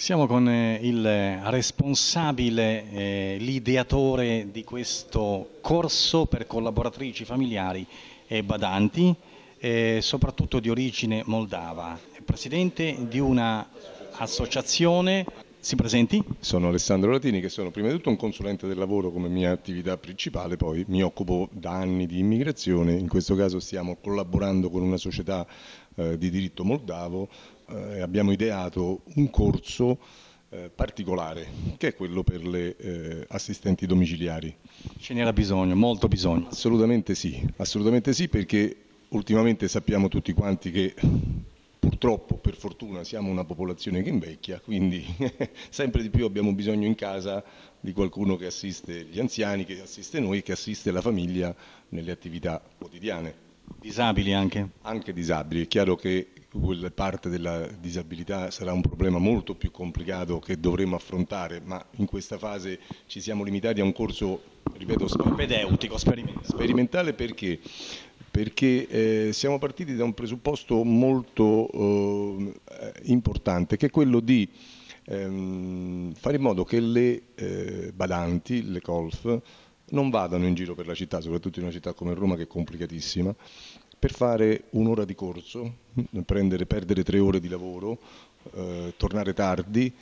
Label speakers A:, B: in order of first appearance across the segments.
A: Siamo con eh, il responsabile, eh, l'ideatore di questo corso per collaboratrici familiari e badanti, eh, soprattutto di origine moldava, presidente di una associazione. Si presenti?
B: Sono Alessandro Latini che sono prima di tutto un consulente del lavoro come mia attività principale, poi mi occupo da anni di immigrazione, in questo caso stiamo collaborando con una società eh, di diritto moldavo eh, abbiamo ideato un corso eh, particolare che è quello per le eh, assistenti domiciliari.
A: Ce n'era bisogno, molto bisogno.
B: Assolutamente sì, assolutamente sì perché ultimamente sappiamo tutti quanti che purtroppo, per fortuna, siamo una popolazione che invecchia, quindi sempre di più abbiamo bisogno in casa di qualcuno che assiste gli anziani, che assiste noi, che assiste la famiglia nelle attività quotidiane.
A: Disabili anche?
B: Anche disabili, è chiaro che quella parte della disabilità sarà un problema molto più complicato che dovremo affrontare, ma in questa fase ci siamo limitati a un corso, ripeto,
A: sperimentale.
B: Sperimentale perché? Perché eh, siamo partiti da un presupposto molto eh, importante, che è quello di ehm, fare in modo che le eh, badanti, le colf, non vadano in giro per la città, soprattutto in una città come Roma che è complicatissima, per fare un'ora di corso, prendere, perdere tre ore di lavoro, eh, tornare tardi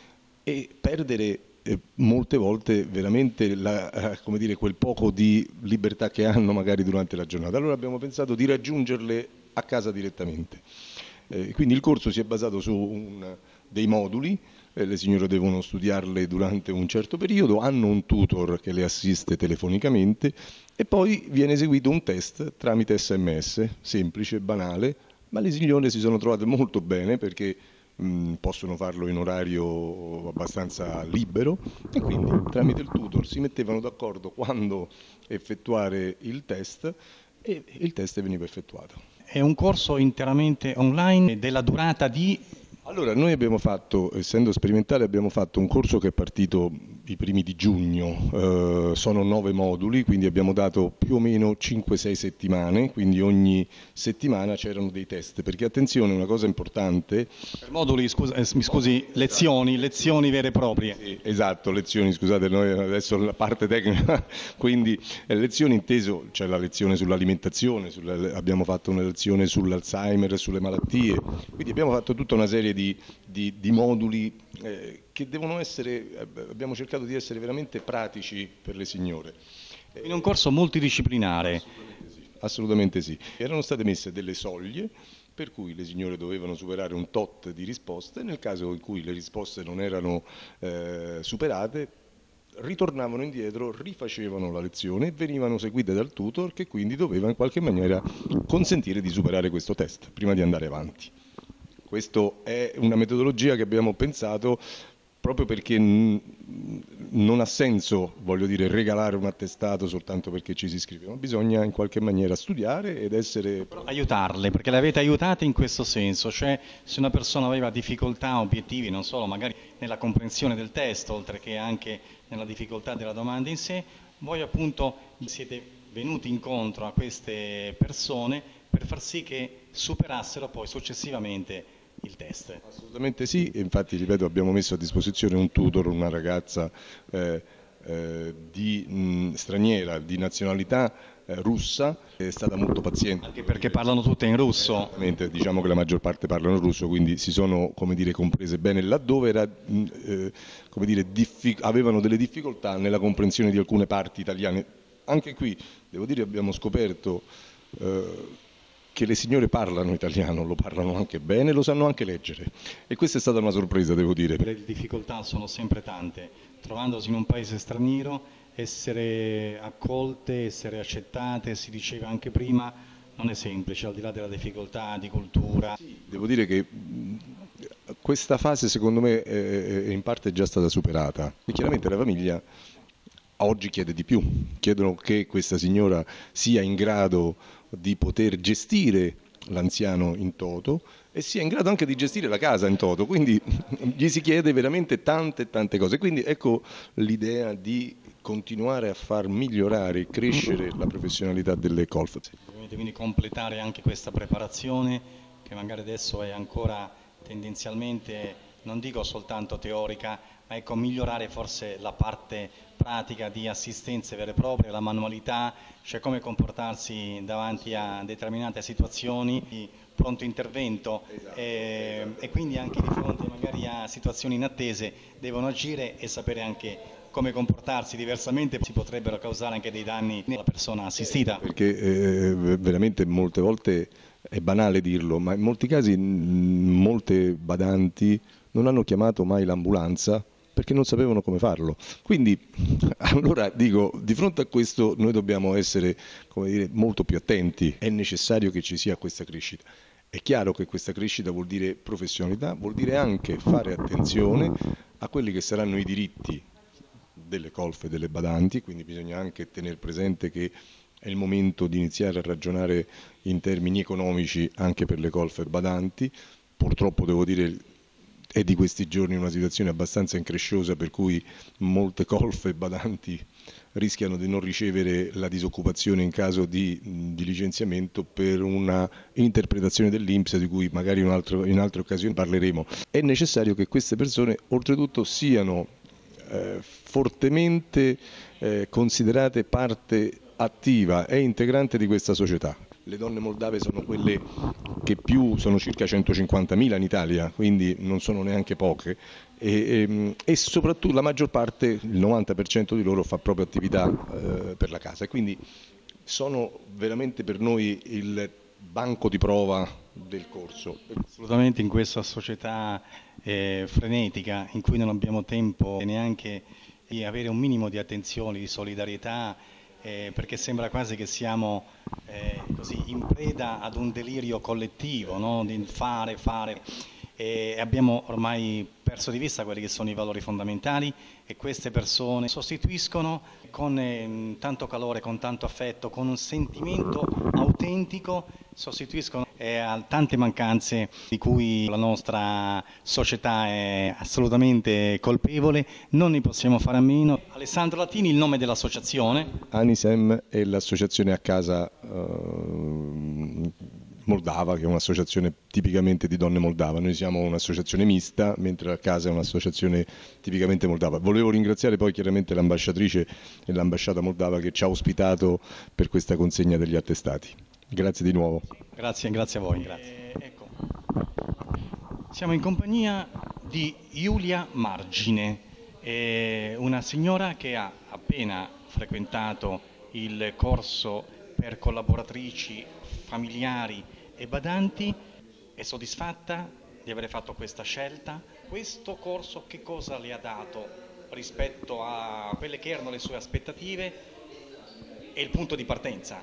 B: e perdere eh, molte volte veramente la, eh, dire, quel poco di libertà che hanno magari durante la giornata. Allora abbiamo pensato di raggiungerle a casa direttamente. Eh, quindi il corso si è basato su un, dei moduli le signore devono studiarle durante un certo periodo, hanno un tutor che le assiste telefonicamente e poi viene eseguito un test tramite sms, semplice, banale, ma le signore si sono trovate molto bene perché mh, possono farlo in orario abbastanza libero e quindi tramite il tutor si mettevano d'accordo quando effettuare il test e il test veniva effettuato.
A: È un corso interamente online della durata di
B: allora, noi abbiamo fatto, essendo sperimentale, abbiamo fatto un corso che è partito i primi di giugno, eh, sono nove moduli, quindi abbiamo dato più o meno 5-6 settimane, quindi ogni settimana c'erano dei test, perché attenzione, una cosa importante...
A: Per moduli, scusa, eh, mi scusi, lezioni, lezioni vere e proprie.
B: Sì, esatto, lezioni, scusate, noi adesso la parte tecnica, quindi eh, lezioni inteso, c'è cioè la lezione sull'alimentazione, sulla, abbiamo fatto una lezione sull'Alzheimer, sulle malattie, quindi abbiamo fatto tutta una serie di, di, di moduli eh, che devono essere, eh, abbiamo cercato di essere veramente pratici per le signore.
A: In un corso multidisciplinare?
B: Assolutamente sì. Assolutamente sì. Erano state messe delle soglie per cui le signore dovevano superare un tot di risposte, nel caso in cui le risposte non erano eh, superate ritornavano indietro, rifacevano la lezione e venivano seguite dal tutor che quindi doveva in qualche maniera consentire di superare questo test prima di andare avanti. Questa è una metodologia che abbiamo pensato proprio perché non ha senso, voglio dire, regalare un attestato soltanto perché ci si iscrive, ma bisogna in qualche maniera studiare ed essere...
A: Aiutarle, perché le avete aiutate in questo senso, cioè se una persona aveva difficoltà, obiettivi, non solo magari nella comprensione del testo, oltre che anche nella difficoltà della domanda in sé, voi appunto siete venuti incontro a queste persone per far sì che superassero poi successivamente il test.
B: Assolutamente sì, infatti ripeto abbiamo messo a disposizione un tutor, una ragazza eh, eh, di, mh, straniera di nazionalità eh, russa, è stata molto paziente.
A: Anche perché parlano tutte in russo.
B: Esattamente, diciamo che la maggior parte parlano russo, quindi si sono come dire, comprese bene laddove era, eh, come dire, avevano delle difficoltà nella comprensione di alcune parti italiane. Anche qui, devo dire, abbiamo scoperto eh, che le signore parlano italiano, lo parlano anche bene, lo sanno anche leggere. E questa è stata una sorpresa, devo dire.
A: Le difficoltà sono sempre tante. Trovandosi in un paese straniero, essere accolte, essere accettate, si diceva anche prima, non è semplice, al di là della difficoltà di cultura.
B: Sì, devo dire che questa fase secondo me è in parte già stata superata e chiaramente la famiglia oggi chiede di più, chiedono che questa signora sia in grado di poter gestire l'anziano in toto e sia in grado anche di gestire la casa in toto, quindi gli si chiede veramente tante tante cose. Quindi ecco l'idea di continuare a far migliorare e crescere la professionalità delle colf.
A: Quindi completare anche questa preparazione che magari adesso è ancora tendenzialmente non dico soltanto teorica, ma ecco, migliorare forse la parte pratica di assistenze vere e proprie, la manualità, cioè come comportarsi davanti a determinate situazioni di pronto intervento esatto. e, e quindi anche di fronte magari a situazioni inattese devono agire e sapere anche come comportarsi diversamente si potrebbero causare anche dei danni alla persona assistita.
B: Perché eh, veramente molte volte è banale dirlo, ma in molti casi molte badanti non hanno chiamato mai l'ambulanza perché non sapevano come farlo. Quindi allora dico, di fronte a questo noi dobbiamo essere dire, molto più attenti, è necessario che ci sia questa crescita. È chiaro che questa crescita vuol dire professionalità, vuol dire anche fare attenzione a quelli che saranno i diritti delle colfe e delle badanti, quindi bisogna anche tenere presente che è il momento di iniziare a ragionare in termini economici anche per le colfe badanti. Purtroppo devo dire è di questi giorni una situazione abbastanza incresciosa per cui molte colfe badanti rischiano di non ricevere la disoccupazione in caso di, di licenziamento per una interpretazione dell'Inps di cui magari in, altro, in altre occasioni parleremo. È necessario che queste persone oltretutto siano eh, fortemente eh, considerate parte attiva e integrante di questa società. Le donne moldave sono quelle che più sono circa 150.000 in Italia, quindi non sono neanche poche e, e, ehm, e soprattutto la maggior parte, il 90% di loro fa proprio attività eh, per la casa e quindi sono veramente per noi il banco di prova del corso.
A: Assolutamente in questa società eh, frenetica in cui non abbiamo tempo neanche di avere un minimo di attenzione, di solidarietà, eh, perché sembra quasi che siamo eh, così in preda ad un delirio collettivo, no? di fare, fare e abbiamo ormai perso di vista quelli che sono i valori fondamentali e queste persone sostituiscono con eh, tanto calore, con tanto affetto, con un sentimento autentico, sostituiscono eh, tante mancanze di cui la nostra società è assolutamente colpevole, non ne possiamo fare a meno. Alessandro Latini, il nome dell'associazione?
B: Anisem è l'associazione a casa eh, Moldava, che è un'associazione tipicamente di donne moldava. Noi siamo un'associazione mista, mentre la casa è un'associazione tipicamente moldava. Volevo ringraziare poi chiaramente l'ambasciatrice e l'ambasciata moldava che ci ha ospitato per questa consegna degli attestati. Grazie di nuovo.
A: Grazie, grazie a voi. Grazie. Eh, ecco. Siamo in compagnia di Giulia Margine, eh, una signora che ha appena frequentato il corso per collaboratrici familiari e badanti, è soddisfatta di aver fatto questa scelta? Questo corso che cosa le ha dato rispetto a quelle che erano le sue aspettative e il punto di partenza?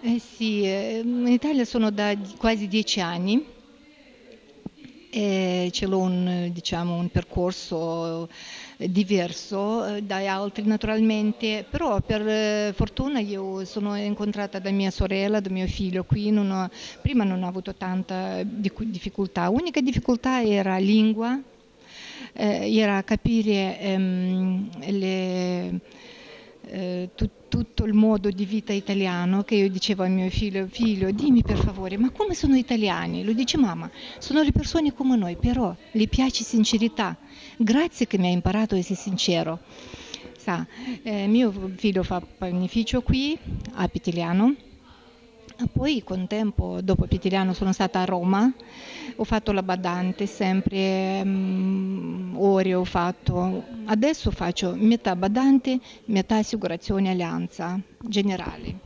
C: Eh sì, ehm, in Italia sono da quasi dieci anni e ce l'ho un, diciamo, un percorso diverso eh, dagli altri naturalmente, però per eh, fortuna io sono incontrata da mia sorella, da mio figlio qui, non ho, prima non ho avuto tanta difficoltà, l'unica difficoltà era lingua, eh, era capire ehm, le, eh, tutto il modo di vita italiano che io dicevo a mio figlio, figlio dimmi per favore, ma come sono italiani? Lui dice mamma, sono le persone come noi, però gli piace sincerità, grazie che mi ha imparato a essere sincero. Sa, eh, mio figlio fa panificio qui a Pitiliano, poi con tempo, dopo Pitiliano, sono stata a Roma, ho fatto la badante sempre, um, ore ho fatto, adesso faccio metà badante, metà assicurazione alleanza generale.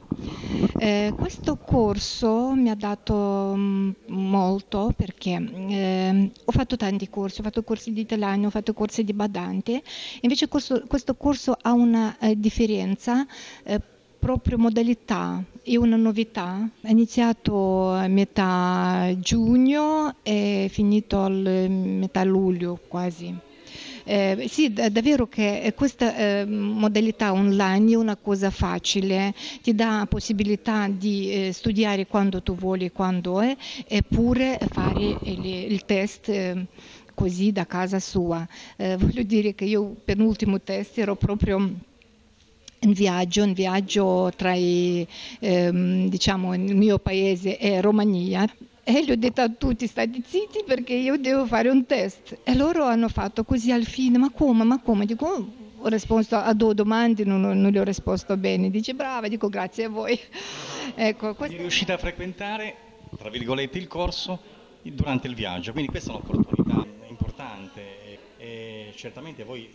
C: Eh, questo corso mi ha dato um, molto perché eh, ho fatto tanti corsi, ho fatto corsi di italiano, ho fatto corsi di badante, invece questo, questo corso ha una eh, differenza eh, proprio modalità è una novità, è iniziato a metà giugno e finito a metà luglio quasi. Eh, sì, davvero che questa eh, modalità online è una cosa facile, ti dà possibilità di eh, studiare quando tu vuoi, quando è, eppure fare il, il test eh, così da casa sua. Eh, voglio dire che io per l'ultimo test ero proprio in viaggio, in viaggio tra i, ehm, diciamo, il mio paese e Romania E gli ho detto a tutti, state zitti perché io devo fare un test. E loro hanno fatto così al fine, ma come, ma come? Dico, oh, ho risposto a due domande, non, non gli ho risposto bene. Dice, brava, dico grazie a voi.
A: ecco, questo... È riuscita a frequentare, tra virgolette, il corso durante il viaggio, quindi questa è un'opportunità importante e, e certamente voi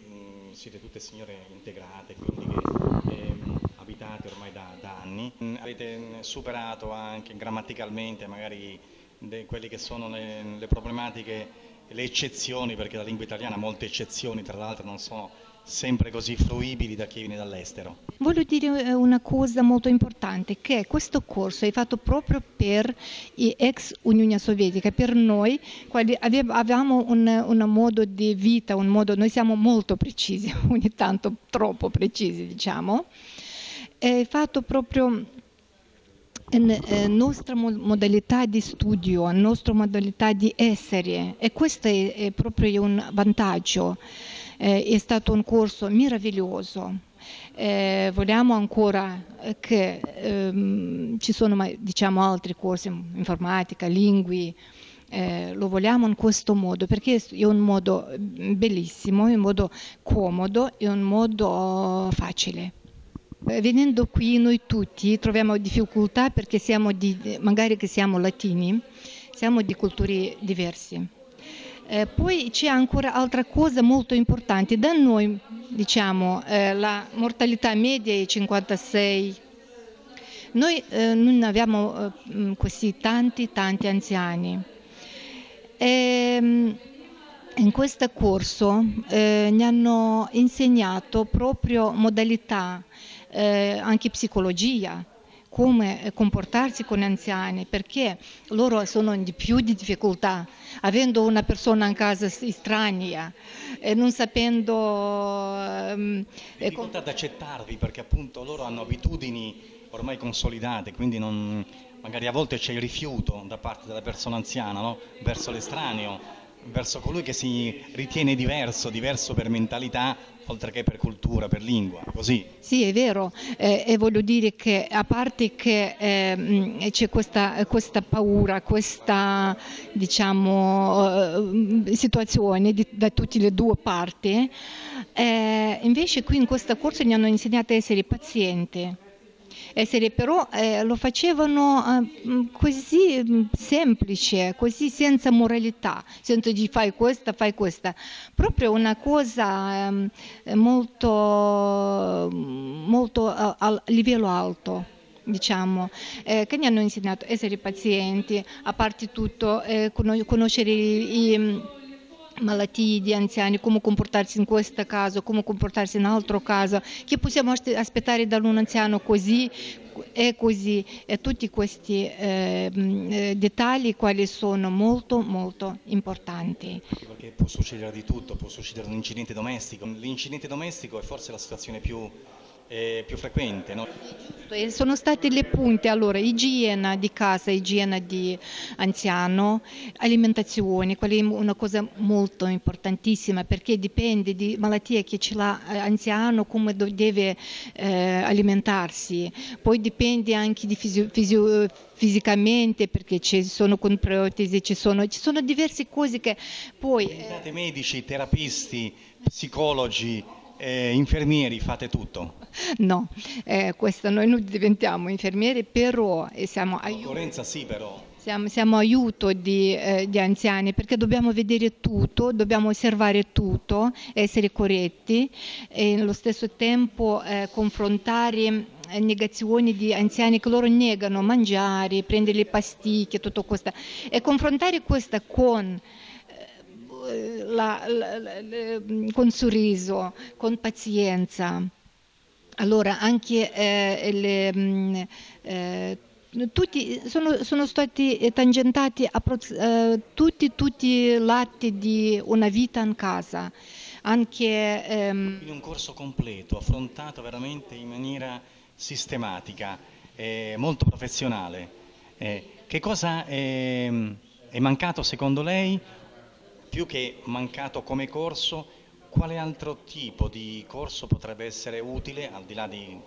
A: siete tutte signore integrate, quindi che eh, abitate ormai da, da anni, mh, avete superato anche grammaticalmente magari de, quelle che sono le, le problematiche, le eccezioni, perché la lingua italiana ha molte eccezioni, tra l'altro non sono sempre così fruibili da chi viene dall'estero.
C: Voglio dire eh, una cosa molto importante, che questo corso è fatto proprio per gli ex Unione Sovietica, per noi, avevamo un, un, modo di vita, un modo, noi siamo molto precisi, ogni tanto troppo precisi diciamo, è fatto proprio la eh, nostra modalità di studio, la nostra modalità di essere e questo è, è proprio un vantaggio. Eh, è stato un corso meraviglioso. Eh, vogliamo ancora che ehm, ci sono diciamo, altri corsi, informatica, lingue, eh, lo vogliamo in questo modo perché è un modo bellissimo, è un modo comodo, è un modo facile. Eh, venendo qui noi tutti troviamo difficoltà perché siamo di, magari che siamo latini, siamo di culture diverse. Eh, poi c'è ancora altra cosa molto importante, da noi diciamo eh, la mortalità media è 56, noi eh, non abbiamo eh, così tanti tanti anziani. E, ehm, in questo corso eh, mi hanno insegnato proprio modalità eh, anche psicologia, come comportarsi con gli anziani, perché loro sono di più di difficoltà, avendo una persona in casa estranea e non sapendo...
A: Ehm, difficoltà ad accettarvi perché appunto loro hanno abitudini ormai consolidate, quindi non, magari a volte c'è il rifiuto da parte della persona anziana no? verso l'estraneo verso colui che si ritiene diverso, diverso per mentalità oltre che per cultura, per lingua, così.
C: Sì, è vero, eh, e voglio dire che a parte che eh, c'è questa, questa, paura, questa diciamo, eh, situazione di, da tutte le due parti, eh, invece qui in questa corso mi hanno insegnato a essere paziente essere, però eh, lo facevano eh, così mm, semplice, così senza moralità, senza di fai questa, fai questa, proprio una cosa eh, molto, molto a, a livello alto diciamo, eh, che mi hanno insegnato essere pazienti, a parte tutto eh, conoscere i, i malattie di anziani, come comportarsi in questo caso, come comportarsi in altro caso, che possiamo aspettare da un anziano così e così, e tutti questi eh, eh, dettagli quali sono? Molto molto importanti.
A: Perché può succedere di tutto, può succedere un incidente domestico, l'incidente domestico è forse la situazione più è più frequente. No?
C: Sono state le punte, allora, igiene di casa, igiene di anziano, alimentazione, quella è una cosa molto importantissima perché dipende di malattie che ce l'ha l'anziano, come deve eh, alimentarsi, poi dipende anche di fisio, fisio, fisicamente perché ci sono con protesi, ci sono, ci sono diverse cose che poi...
A: Diventate medici, terapisti, psicologi, eh, infermieri fate tutto?
C: No, eh, questo noi non diventiamo infermieri, però siamo
A: aiuto. Lorenza sì però.
C: Siamo, siamo aiuto di, eh, di, anziani perché dobbiamo vedere tutto, dobbiamo osservare tutto, essere corretti e nello stesso tempo eh, confrontare eh, negazioni di anziani che loro negano mangiare, prendere le pasticche, tutto questo e confrontare questo con la, la, la, con sorriso, con pazienza. Allora anche eh, le, mm, eh, tutti sono, sono, stati tangentati eh, tutti, i lati di una vita in casa. Anche,
A: ehm... Quindi un corso completo, affrontato veramente in maniera sistematica, molto professionale. Eh, che cosa è, è mancato secondo lei più che mancato come corso, quale altro tipo di corso potrebbe essere utile, al di là di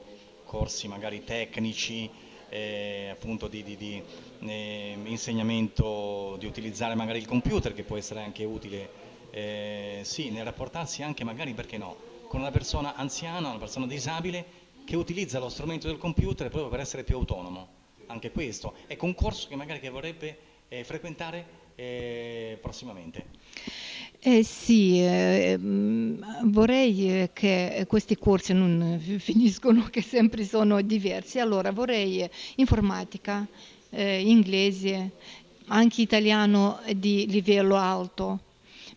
A: corsi magari tecnici, eh, appunto di, di, di eh, insegnamento di utilizzare magari il computer che può essere anche utile eh, sì, nel rapportarsi anche magari perché no con una persona anziana, una persona disabile che utilizza lo strumento del computer proprio per essere più autonomo. Anche questo. Ecco un corso che magari che vorrebbe eh, frequentare eh, prossimamente
C: eh sì, eh, vorrei che questi corsi non finiscono, che sempre sono diversi. Allora vorrei informatica, eh, inglese, anche italiano di livello alto,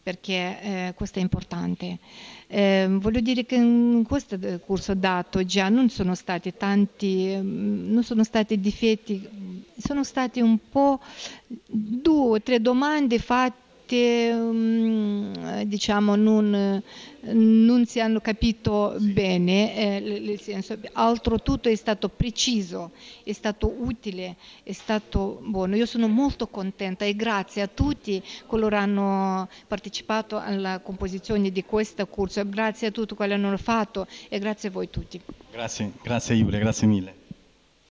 C: perché eh, questo è importante. Eh, voglio dire che in questo corso dato già non sono stati tanti, non sono stati difetti, sono state un po' due o tre domande fatte mm, diciamo, non, non, si hanno capito bene, eh, senso, altro tutto è stato preciso, è stato utile, è stato buono. Io sono molto contenta e grazie a tutti coloro che hanno partecipato alla composizione di questo corso, grazie a tutti quelli che hanno fatto e grazie a voi tutti.
A: Grazie, grazie Giulia, grazie mille.